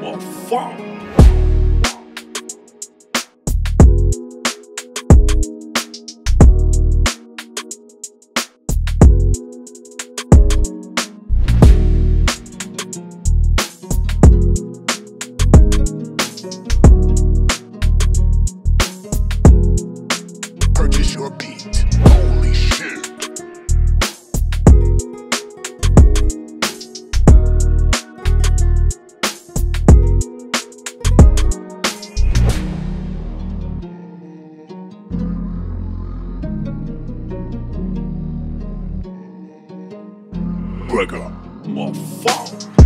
我放。Gregor, my fault.